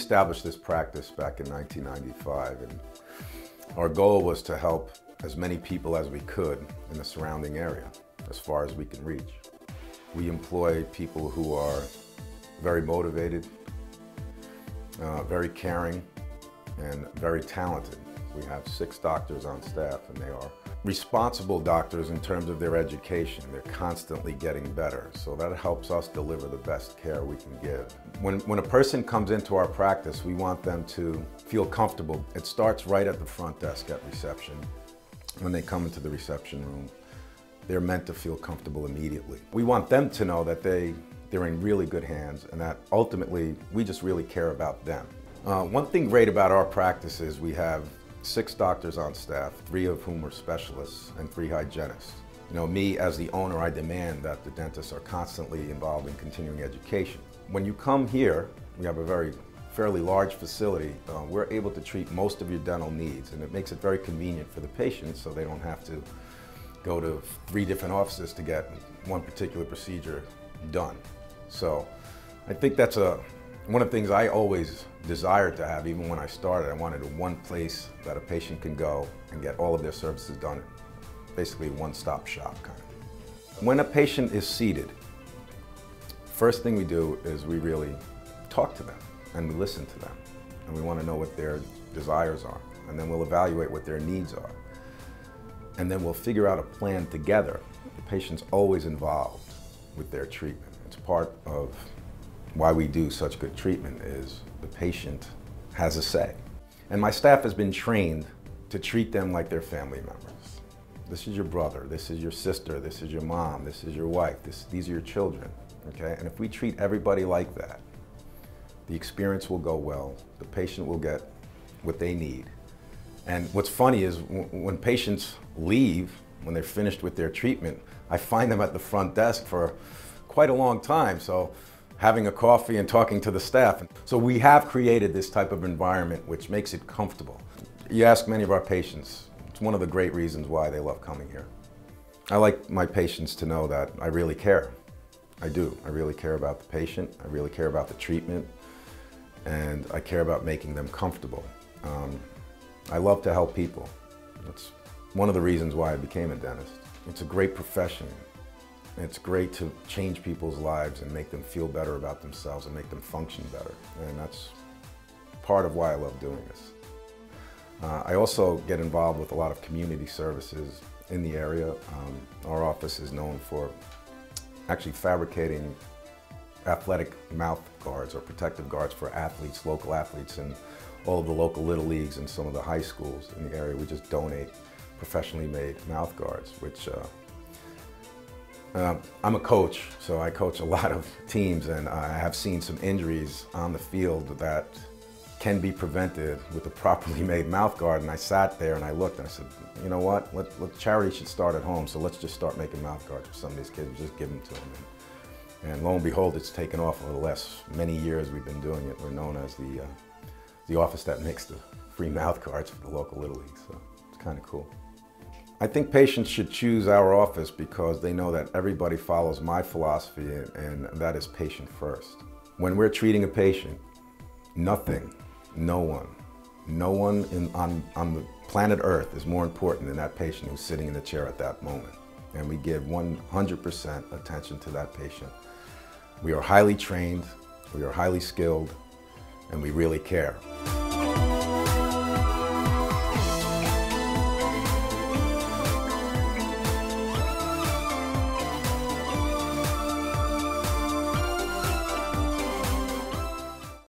established this practice back in 1995 and our goal was to help as many people as we could in the surrounding area, as far as we can reach. We employ people who are very motivated, uh, very caring, and very talented. We have six doctors on staff and they are responsible doctors in terms of their education. They're constantly getting better. So that helps us deliver the best care we can give. When, when a person comes into our practice, we want them to feel comfortable. It starts right at the front desk at reception. When they come into the reception room, they're meant to feel comfortable immediately. We want them to know that they, they're in really good hands and that ultimately we just really care about them. Uh, one thing great about our practice is we have six doctors on staff, three of whom are specialists and three hygienists. You know, me as the owner, I demand that the dentists are constantly involved in continuing education. When you come here, we have a very fairly large facility, uh, we're able to treat most of your dental needs and it makes it very convenient for the patients so they don't have to go to three different offices to get one particular procedure done. So I think that's a, one of the things I always desired to have, even when I started, I wanted one place that a patient can go and get all of their services done. Basically one-stop shop kind of. When a patient is seated, first thing we do is we really talk to them and we listen to them. And we want to know what their desires are. And then we'll evaluate what their needs are. And then we'll figure out a plan together. The patient's always involved with their treatment. It's part of why we do such good treatment is the patient has a say. And my staff has been trained to treat them like their family members. This is your brother, this is your sister, this is your mom, this is your wife, this, these are your children, okay? And if we treat everybody like that, the experience will go well, the patient will get what they need. And what's funny is when patients leave, when they're finished with their treatment, I find them at the front desk for quite a long time. So having a coffee and talking to the staff. So we have created this type of environment which makes it comfortable. You ask many of our patients, it's one of the great reasons why they love coming here. I like my patients to know that I really care. I do. I really care about the patient. I really care about the treatment. And I care about making them comfortable. Um, I love to help people. That's one of the reasons why I became a dentist. It's a great profession. It's great to change people's lives and make them feel better about themselves and make them function better. And that's part of why I love doing this. Uh, I also get involved with a lot of community services in the area. Um, our office is known for actually fabricating athletic mouth guards or protective guards for athletes, local athletes, and all of the local little leagues and some of the high schools in the area. We just donate professionally made mouth guards, which uh, uh, I'm a coach, so I coach a lot of teams and I have seen some injuries on the field that can be prevented with a properly made mouth guard. And I sat there and I looked and I said, you know what, let, let charity should start at home, so let's just start making mouth guards for some of these kids, and just give them to them. And, and lo and behold, it's taken off over the last many years we've been doing it. We're known as the, uh, the office that makes the free mouth guards for the local Little League, so it's kind of cool. I think patients should choose our office because they know that everybody follows my philosophy and that is patient first. When we're treating a patient, nothing, no one, no one in, on, on the planet Earth is more important than that patient who's sitting in the chair at that moment. And we give 100% attention to that patient. We are highly trained, we are highly skilled, and we really care.